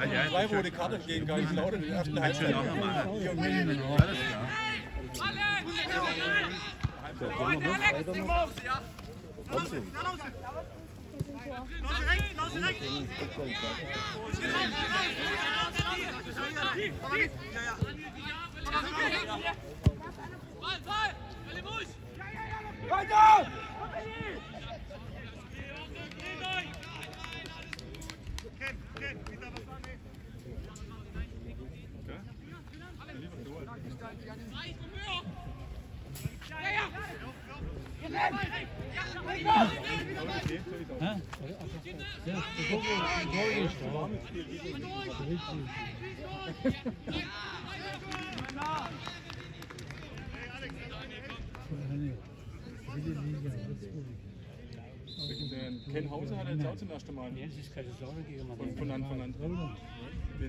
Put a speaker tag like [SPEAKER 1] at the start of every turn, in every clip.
[SPEAKER 1] Zwei rote Karten gegen Kaiserslautern in der ersten Halbzeit. Hier und hinten. Ken Hauser hat er jetzt auch zum ersten Mal.
[SPEAKER 2] Jetzt ist Kaiserslautern gegen
[SPEAKER 1] Von, von Anfang an.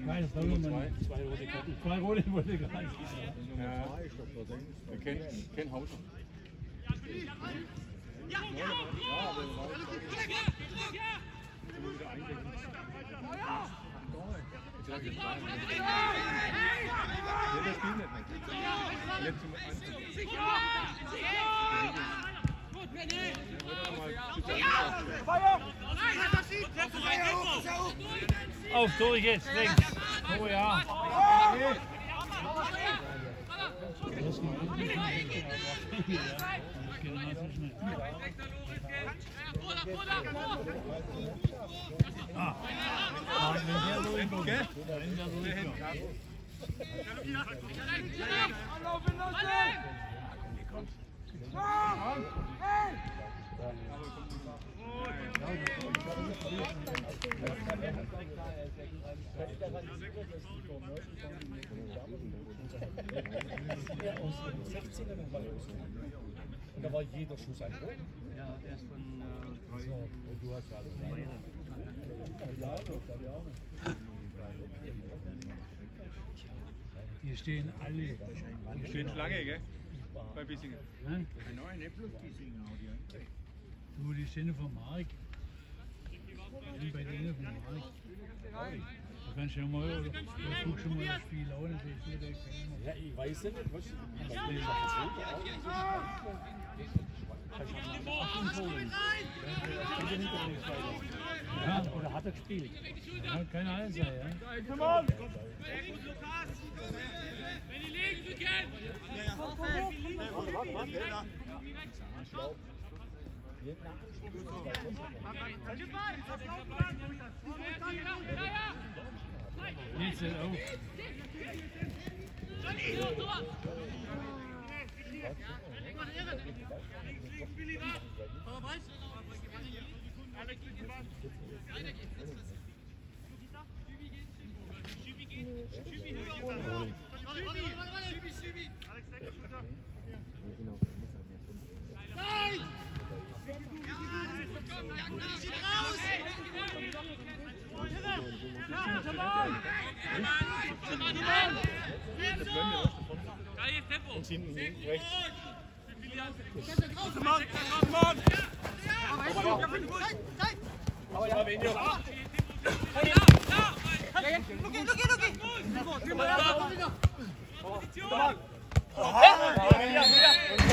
[SPEAKER 2] Nein, das war nur
[SPEAKER 1] zwei.
[SPEAKER 2] rote Karten. Zwei rote wollte ich gar nicht.
[SPEAKER 1] Ja, Ken, Ken Hauser.
[SPEAKER 2] Auf, durch jetzt, links. Oh ja.
[SPEAKER 3] 16er nochmal und da war jeder Schuss ein Tor.
[SPEAKER 2] Ja, erst von äh,
[SPEAKER 3] So, und du hast ja alles
[SPEAKER 2] Hier stehen alle.
[SPEAKER 1] Hier steht Schlange, gell? Bei Bissingen.
[SPEAKER 2] Ne? Du, die stehen vom Mark. Die sind bei denen vom Mark. Da kannst du ja mal, oder guckst du mal das Spiel an, das ist nicht.
[SPEAKER 3] Ja, ich weiß nicht, was ich aber ich nicht,
[SPEAKER 2] Ja,
[SPEAKER 3] Oder hat er gespielt?
[SPEAKER 2] ja, kann alles sein, ja. Jetzt halt auf. Geiles Tempo.
[SPEAKER 1] Und hinten hin,
[SPEAKER 3] rechts. Komm on, komm on.
[SPEAKER 1] Aber ja,
[SPEAKER 3] wenn ihr... Luki, Luki, Luki! Position!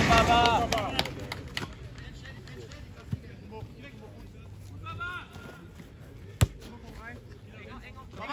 [SPEAKER 1] Wunderbar!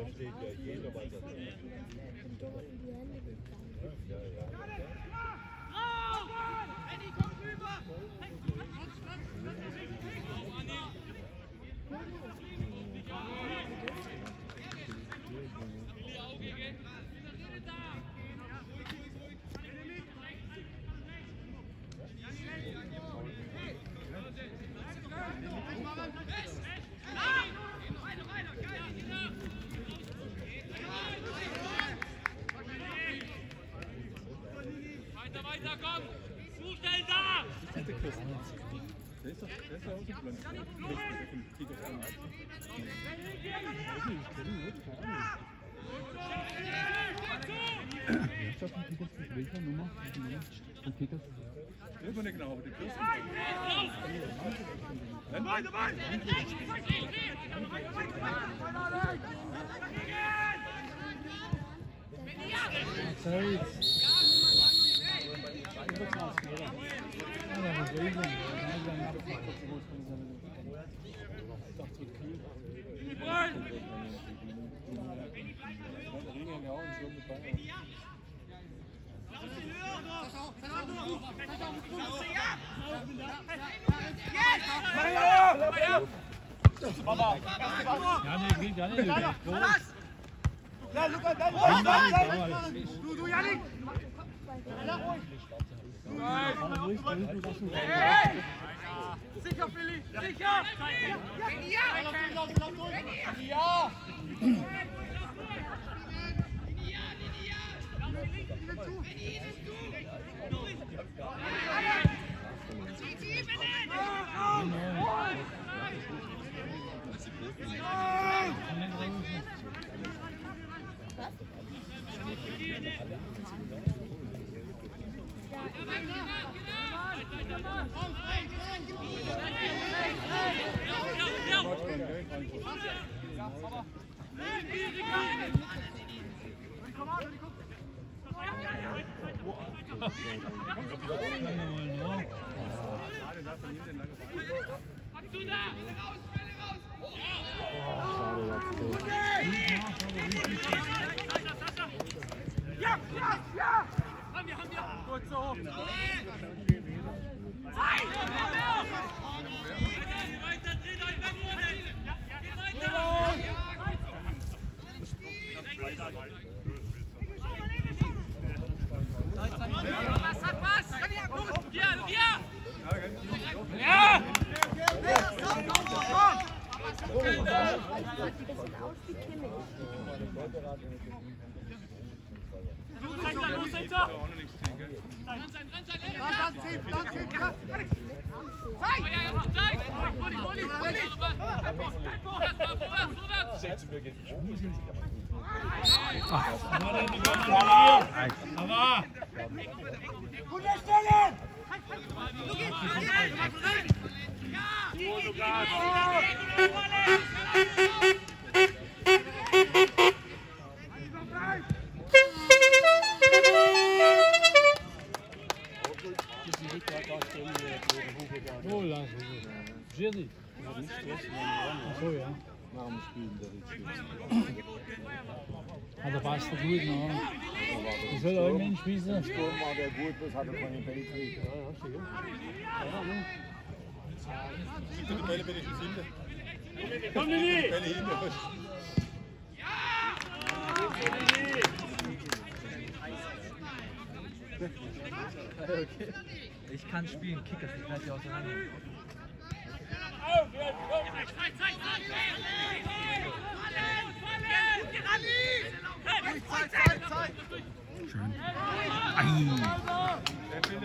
[SPEAKER 1] Versteht ja jeder, was er ist
[SPEAKER 2] Zeit. Ja, das Bewegung. Ja, nee, geht gar nicht. Der
[SPEAKER 4] Ja! Ja, ja, ja! Haben wir, haben wir! Gut so!
[SPEAKER 5] bisschen aus wie Kimmich.
[SPEAKER 1] Auch noch nichts ziehen, gell?
[SPEAKER 2] Aber so lang. Jerry. Ach so, ja.
[SPEAKER 3] Nach dem Spielen, der
[SPEAKER 2] Hat der passt gut noch. Wie soll er irgendwann spielen?
[SPEAKER 3] Sturm war der gut, was hat er von den Bälle gekriegt?
[SPEAKER 1] Die Bälle wenigstens hinter. Komm, Lili! Bälle hinter.
[SPEAKER 6] Ich kann spielen, Kickers, ich halte die auseinander.
[SPEAKER 1] Der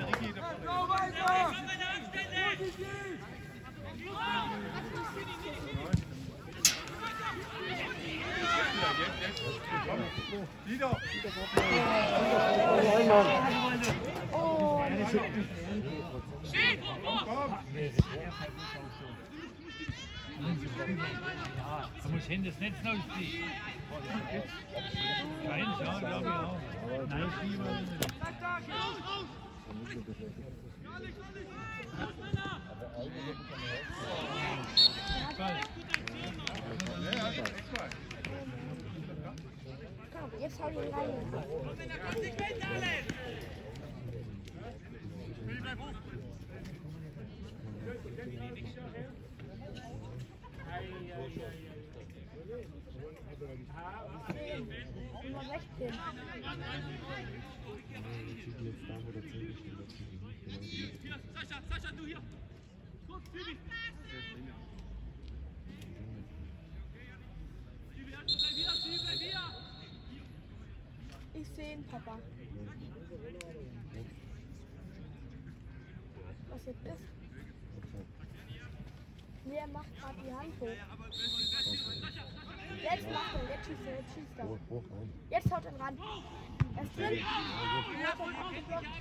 [SPEAKER 1] Ricky davon. Wieder!
[SPEAKER 2] Da muss hin das Netz noch ziehen. Eins, ja, glaube ich auch. Nein, schieben wir nicht. Ball.
[SPEAKER 1] Ja, ja, extra.
[SPEAKER 5] Komm, jetzt hau ihn rein. Ich sehe ihn, Papa. Was jetzt ist? der macht gerade die Hand hoch. Jetzt macht er, jetzt schießt er, jetzt schießt er. Jetzt haut er ran. Er ist drin. Er hat ihn abgeblockt.
[SPEAKER 1] Einfach,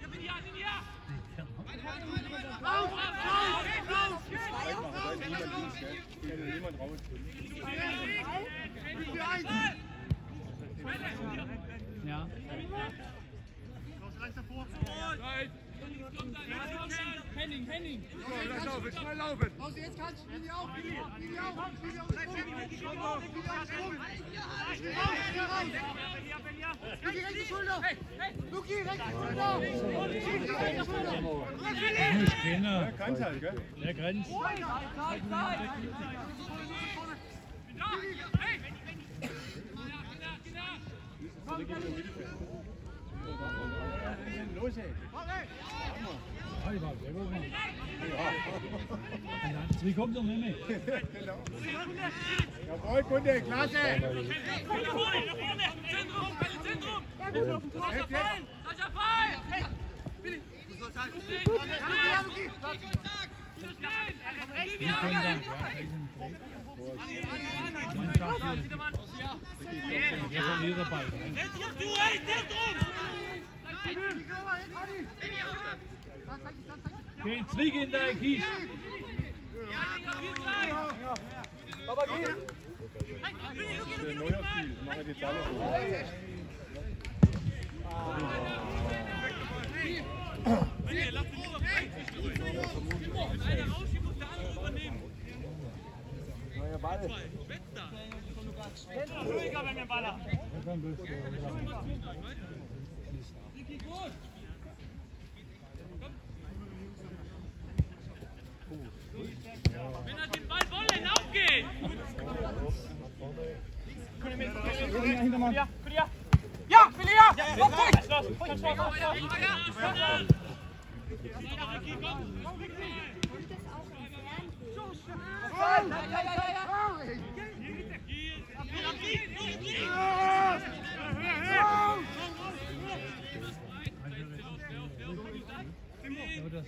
[SPEAKER 1] da ist niemand links, gell? Ja raus.
[SPEAKER 2] Ja.
[SPEAKER 4] Henning, Henning.
[SPEAKER 1] Lass laufen, schnell laufen.
[SPEAKER 2] Muss keiner.
[SPEAKER 1] Kann halt, gell?
[SPEAKER 2] Der grenzt.
[SPEAKER 1] Los, ey.
[SPEAKER 2] Ah, ich war sehr gut. Wie kommt noch mehr?
[SPEAKER 1] Jawohl, Kunde, klasse!
[SPEAKER 4] Nach vorne, nach vorne! Zentrum, Pelle, Zentrum! Sascha Fein! Sascha
[SPEAKER 2] Fein! Billy! Wir sind hier dabei.
[SPEAKER 4] Setz dich auf die Uhr, Zentrum!
[SPEAKER 2] Kein Zwieg in der Kies.
[SPEAKER 1] Der neuer Spiel, das machen jetzt alle so.
[SPEAKER 4] Ruhiger, wenn wir Ball haben. Wenn er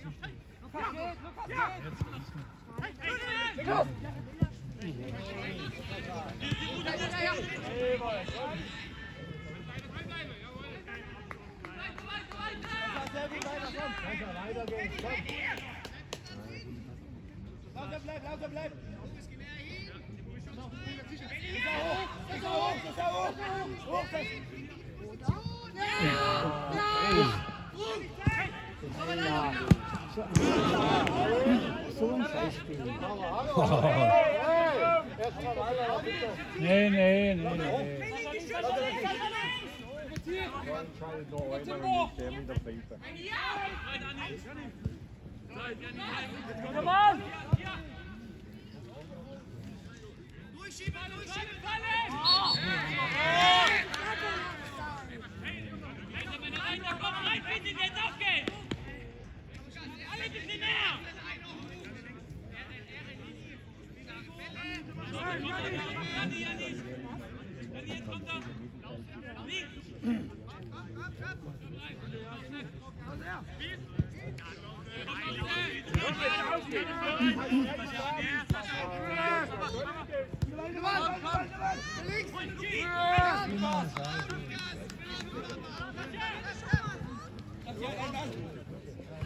[SPEAKER 4] den Ball wollen, aufgehen. Ja, Filia! Ja, komm,
[SPEAKER 5] Und das auch entfernt wird.
[SPEAKER 2] Aber das ist nicht. Nee, nee, nee, nee.
[SPEAKER 1] Entscheidet noch einmal nicht, der mit der Pfeife.
[SPEAKER 4] Durchschieben, durchschieben, fallen! Wenn er rein, dann komm rein, bitte, jetzt aufgehen! Links!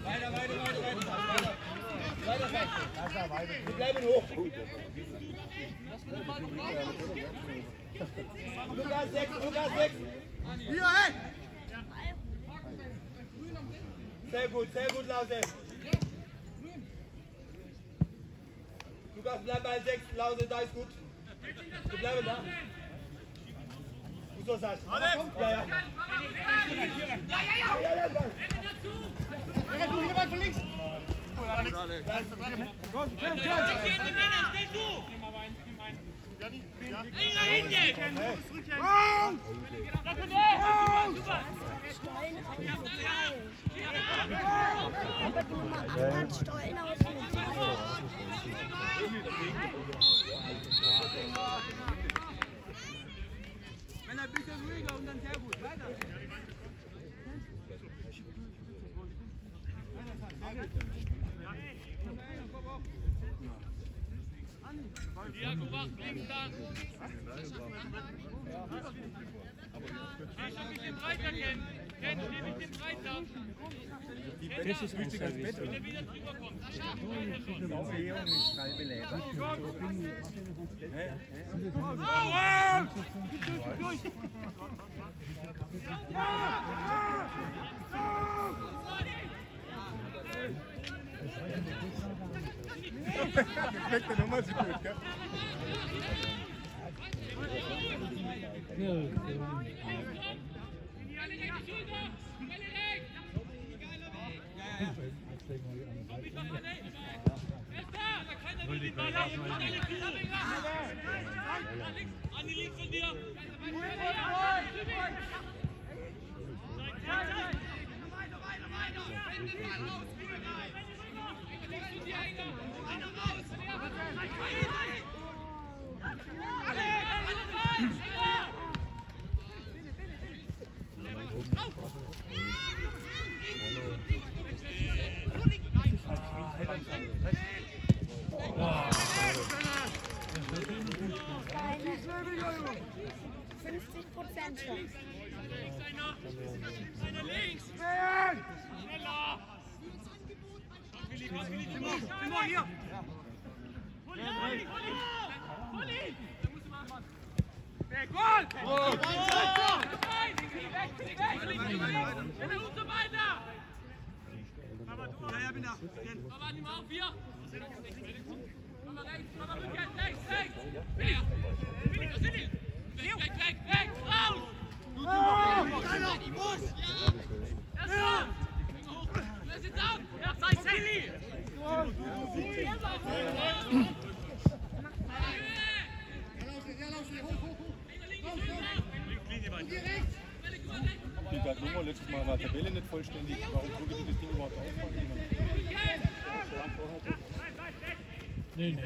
[SPEAKER 4] Alle ein bisschen näher! Janni, Janni! Janni, jetzt kommt er! Links!
[SPEAKER 7] Sehr gut, sehr gut, Lause. Lukas, bleib bei 6, Lause, da ist gut. Wir bleiben da. So, Sasch. Ja, ja. Ja, ja, ja.
[SPEAKER 4] Steh du! Enger hin jetzt! Lass ihn weg! Super!
[SPEAKER 5] Stollen aus Metall.
[SPEAKER 7] dann sehr gut. Weiter.
[SPEAKER 4] Ja, Diago macht links dann. Ich habe mich im Breiter kennen. Ich.
[SPEAKER 1] Das ist wichtiger als Bett,
[SPEAKER 4] kommt.
[SPEAKER 1] Perfekte Nummer, sie gut, gell?
[SPEAKER 4] Haben. Alle Kinder
[SPEAKER 5] 50 Prozent schon.
[SPEAKER 4] Einer links. Schneller. Willi, was, Willi, Timur. Timur, hier. Hol ihn, hol ihn, hol ihn. Da musst du mal anfangen. Weg, Goal. Weg, weg, weg. Er uns so weiter. Ja, ja, bin da. Aber an ihm auf, hier.
[SPEAKER 1] Letztes Mal war die Tabelle nicht vollständig. Warum konnte die das Ding überhaupt ausfangen?
[SPEAKER 2] Nee, nee.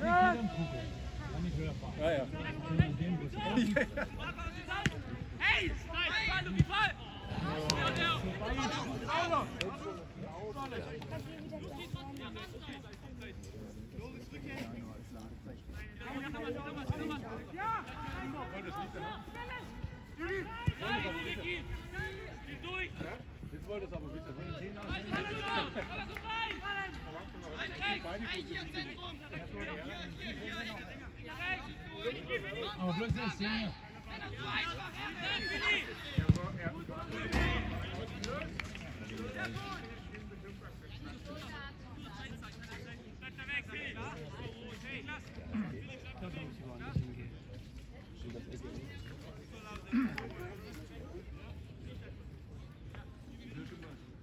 [SPEAKER 1] Ja, ja.
[SPEAKER 4] Hey. Ja, der. Geh durch.
[SPEAKER 1] Jetzt wollte es aber bitte.
[SPEAKER 2] Aber bloß das Junge.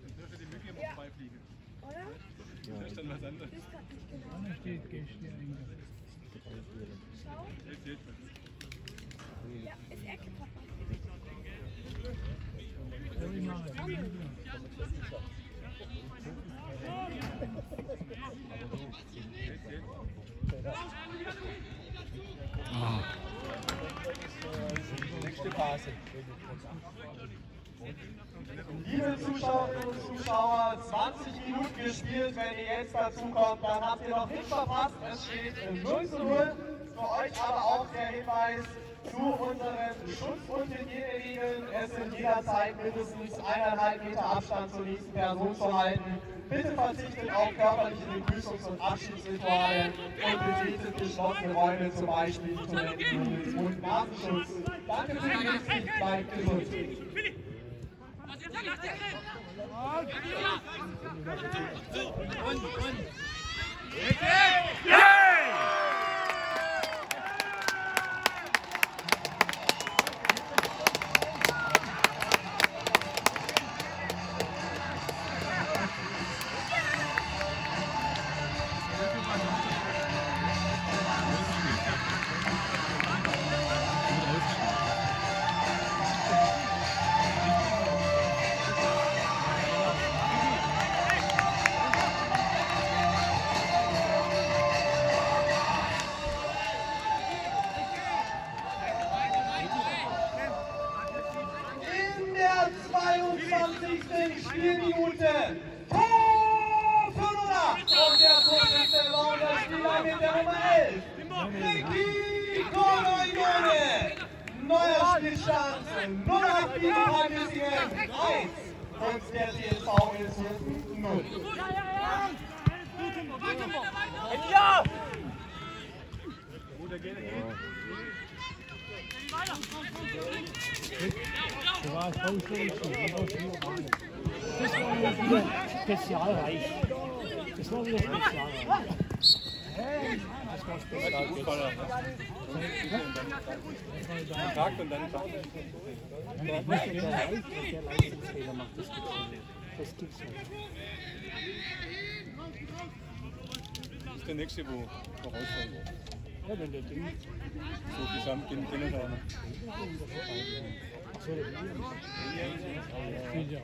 [SPEAKER 1] Dann dürfen die Mücke immer vorbeifliegen.
[SPEAKER 5] Oder?
[SPEAKER 1] Das ist dann was anderes.
[SPEAKER 5] Das kann ich genau.
[SPEAKER 2] Da steht Gäste eingegangen.
[SPEAKER 5] Schau.
[SPEAKER 1] Erzählt mir.
[SPEAKER 5] Ja, ist Ecke, Papa.
[SPEAKER 2] Ja, ich mache es.
[SPEAKER 7] Nächste Phase. Zuschauerinnen und Zuschauer, 20 Minuten gespielt. Wenn ihr jetzt dazu kommt, dann habt ihr noch nichts verpasst. Es steht im 0 zu 0. Für euch aber auch der Hinweis zu unseren Schutz- und Hygieneregeln. Es sind jederzeit mindestens eineinhalb Meter Abstand zur nächsten Person zu halten. Bitte verzichtet auf körperliche Begrüßungs- und Abschiedsrituale und betretet geschlossene Räume, zum Beispiel die Toiletten mit Mund-Nasenschutz. Danke für die Hilfe, bleibt gesund.
[SPEAKER 4] Was
[SPEAKER 2] Warst vollständig zu. Du warst hier oben.
[SPEAKER 3] Das war wieder spezialreich. Das war wieder spezialreich.
[SPEAKER 1] Tag und dann Tag.
[SPEAKER 3] Nicht der Leistungsfehler. Das. Das.
[SPEAKER 1] Das ist der nächste, wo wo rausfallen wird.
[SPEAKER 3] Ja, wenn der Ding
[SPEAKER 1] So gesamt den kennen wir noch.
[SPEAKER 3] so der
[SPEAKER 2] Steht ja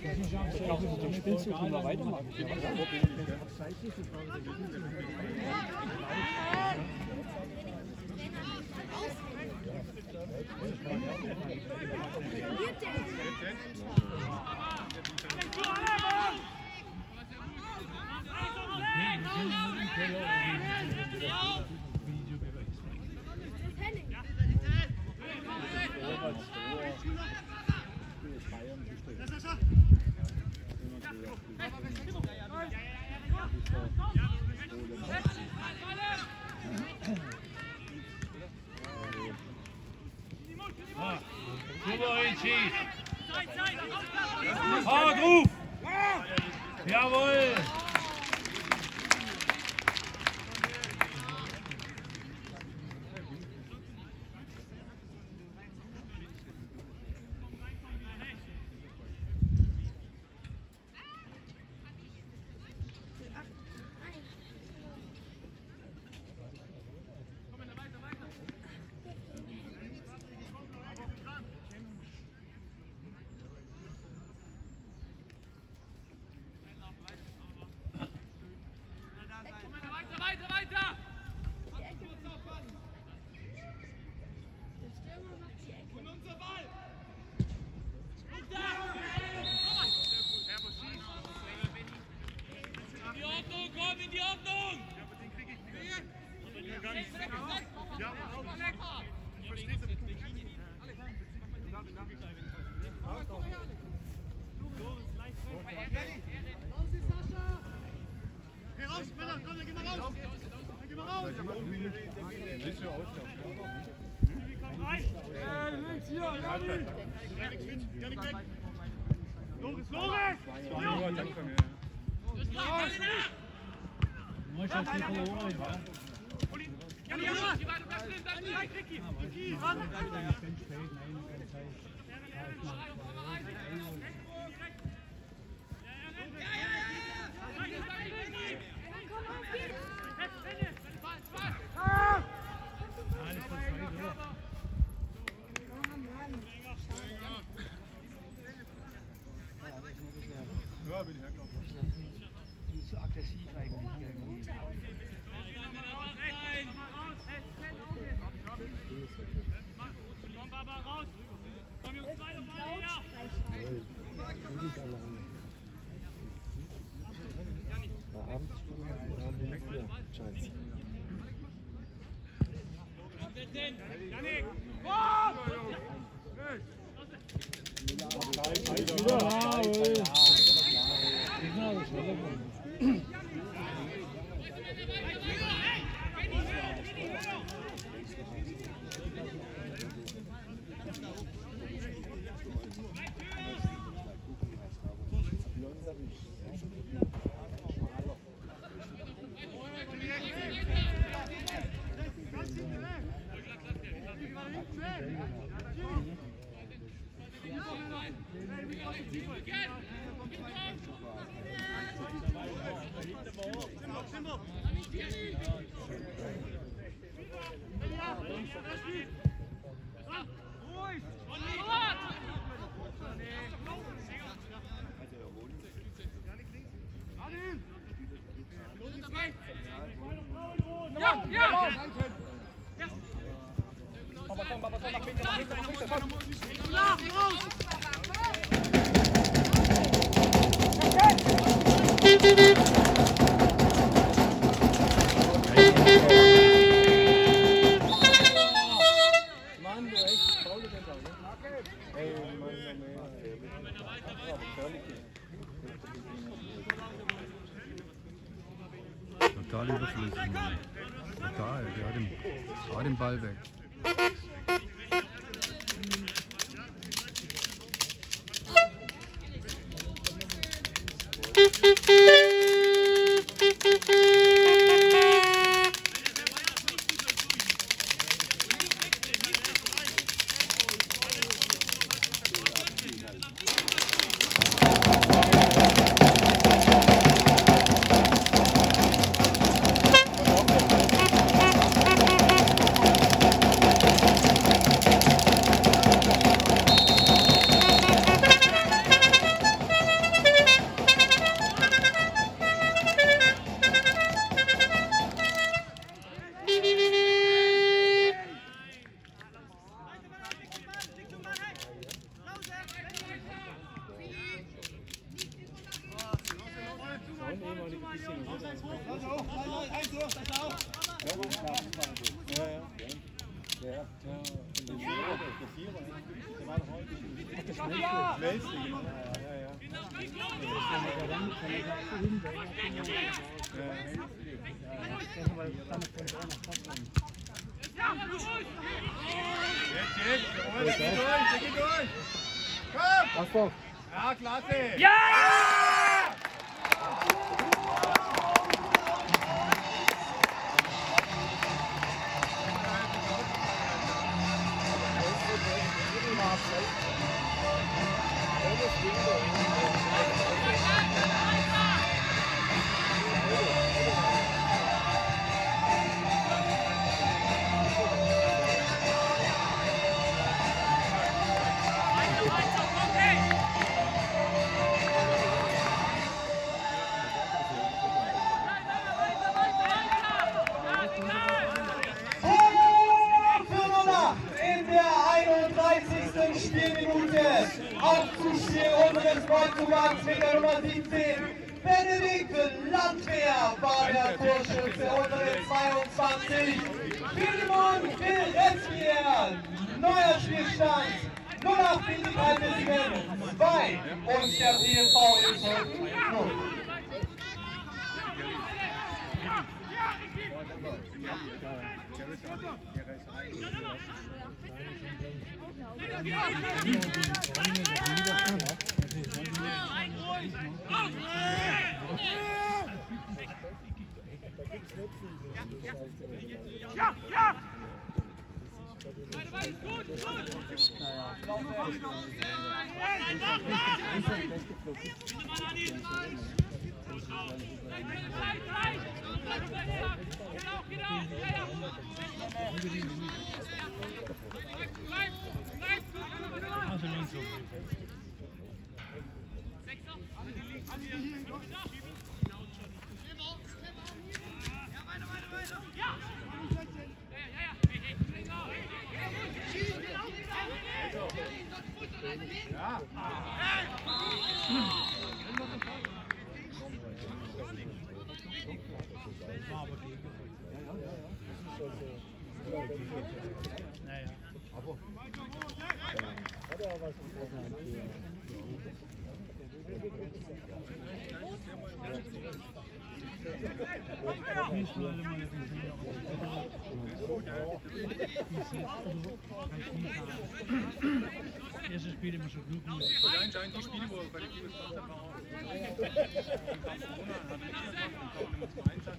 [SPEAKER 2] So.
[SPEAKER 3] Glauben Sie, den Spielzug können wir weitermachen?
[SPEAKER 2] Super, Hart ruf. Jawohl.
[SPEAKER 1] Chinese.
[SPEAKER 8] Total überflüssig. Total, der hat den, hat den Ball weg.
[SPEAKER 1] weil damit kann ich noch fast rein. Jetzt, jetzt, der Ole, der geht durch, der geht durch. Komm!
[SPEAKER 3] Achtung.
[SPEAKER 1] Ja, klasse.
[SPEAKER 7] Ja! ja! you. Ja, ja! Gut, gut! Naja, ich glaube, er ist
[SPEAKER 5] noch Genau, genau! Bleib, bleib! Ja! Bleib! Bleib!
[SPEAKER 1] Also links so. Naja. Nicht nur alle mal Das erste Spiel immer so gut.
[SPEAKER 2] Allein scheint die Spiele, wo er bei der Kiel gemacht hat, war auch. Gegen Barcelona hat er nicht gemacht und kaum einen Einsatz.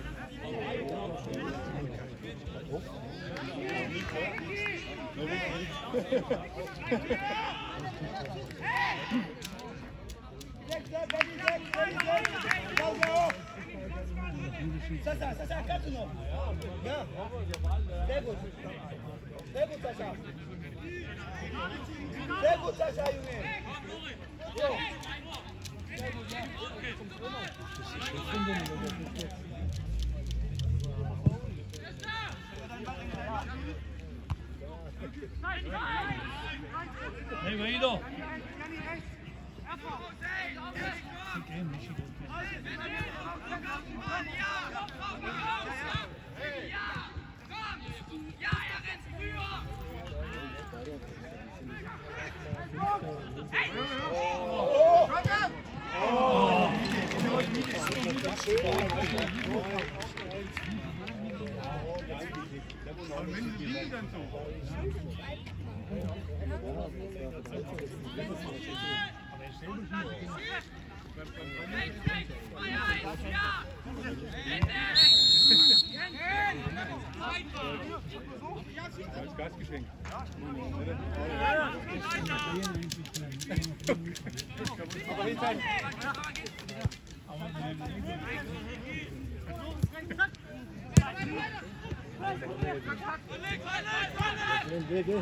[SPEAKER 9] Sascha. Sehr gut, Sascha, Junge. Jo.
[SPEAKER 1] Hey, Guido. Okay, Michigan.
[SPEAKER 5] Ja, er rennt früher!
[SPEAKER 2] Wenn sie liegen dann so. Geh, geh.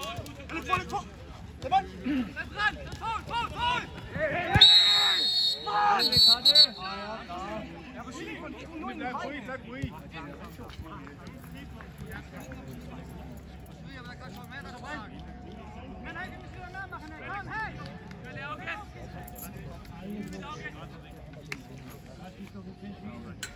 [SPEAKER 2] hinter. interessant zu viel.
[SPEAKER 1] Bleib ruhig, bleib ruhig.
[SPEAKER 2] Gelbe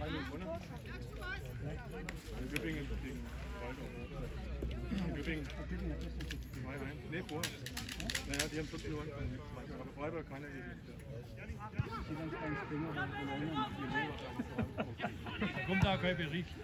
[SPEAKER 1] 3 gewonnen. Und Göppingen gegen Freiburg. Göppingen. 2-1. Nee, vorher. Naja, die haben 40 gewonnen. Aber Freiburg keiner gegen.
[SPEAKER 2] Da kommt auch kein Bericht.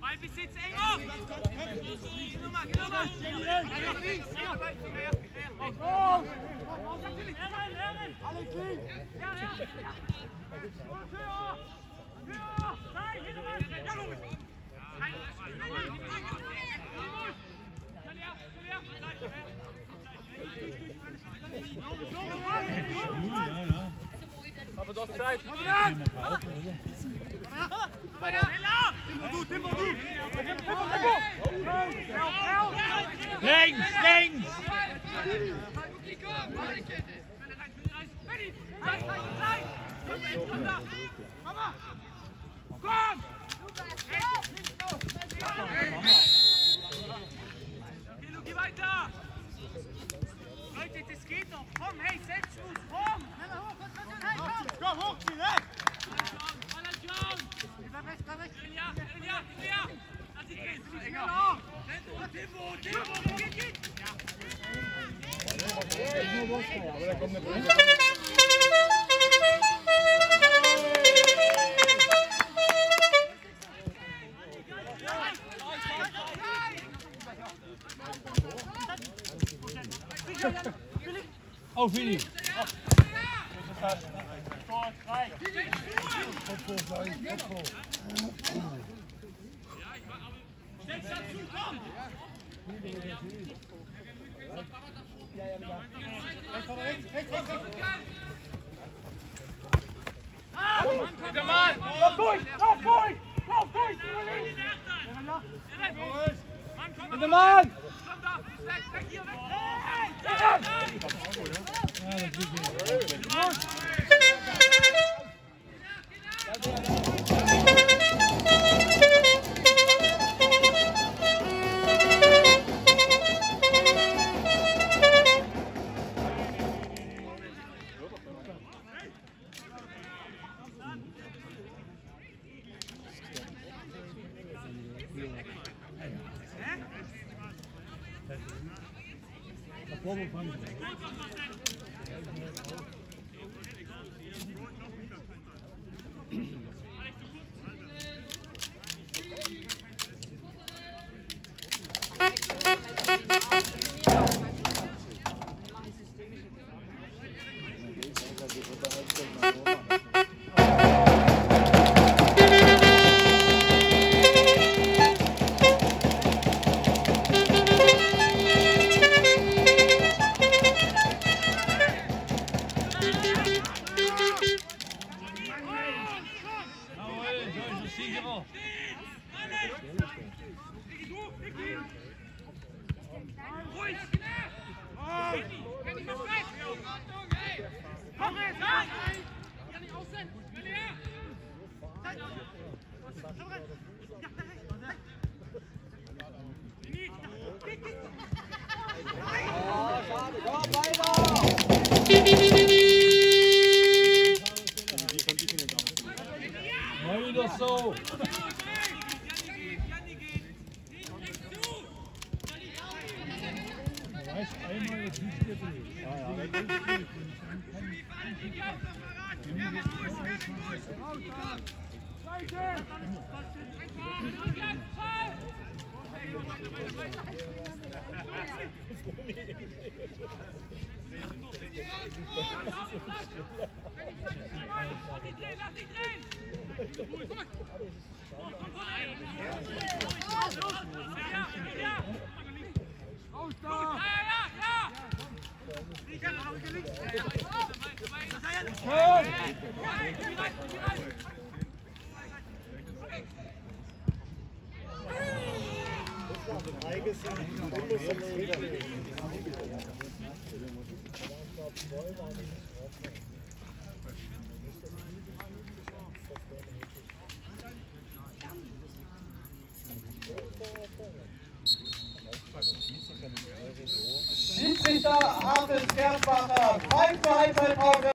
[SPEAKER 4] Ballbesitz enger! Geh nochmal, geh nochmal! Nach links! Alle clean! Ja, ja! Höher! Höher! Nein, hier nochmal! Ja, los!
[SPEAKER 2] Ja, Links, links!
[SPEAKER 4] Kilo, geh weiter! Leute, das geht doch! Komm, hey, setz uns!
[SPEAKER 2] Oh, Vini.